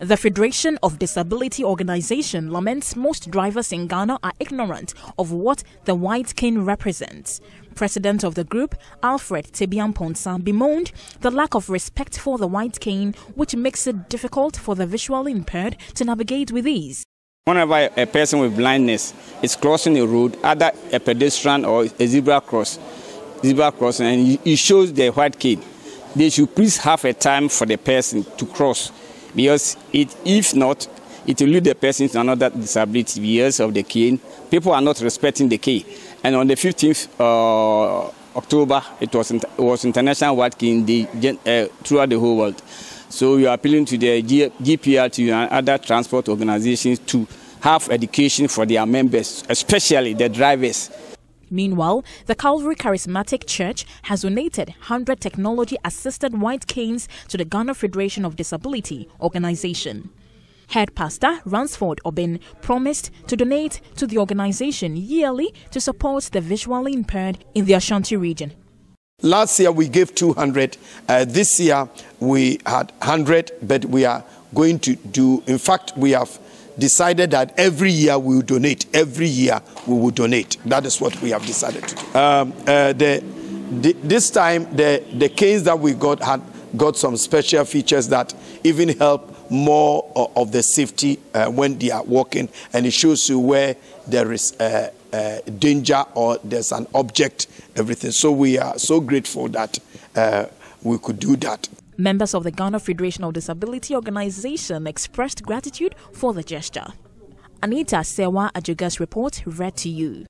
The Federation of Disability Organization laments most drivers in Ghana are ignorant of what the white cane represents. President of the group, Alfred Tebian Ponsa, bemoaned the lack of respect for the white cane, which makes it difficult for the visually impaired to navigate with ease. Whenever a person with blindness is crossing a road, either a pedestrian or a zebra cross, zebra crossing, and it shows the white cane, they should please have a time for the person to cross because it, if not, it will lead the person to another disability because of the cane. People are not respecting the cane. And on the 15th uh, October, it was, it was International White Cane Day uh, throughout the whole world. So we are appealing to the G- GPRT and other transport organizations to have education for their members, especially the drivers. Meanwhile, the Calvary Charismatic Church has donated 100 technology assisted white canes to the Ghana Federation of Disability organization. Head pastor Ransford Obin promised to donate to the organization yearly to support the visually impaired in the Ashanti region. Last year we gave 200. Uh, this year we had 100, but we are going to do, in fact, we have decided that every year we will donate. Every year we will donate. That is what we have decided to do. Um, uh, the, the, this time, the, the case that we got had got some special features that even help more of the safety uh, when they are walking, and it shows you where there is uh, uh, danger or there's an object, everything. So we are so grateful that uh, we could do that. Members of the Ghana Federation of Disability Organization expressed gratitude for the gesture. Anita Sewa Ajuga's report read to you.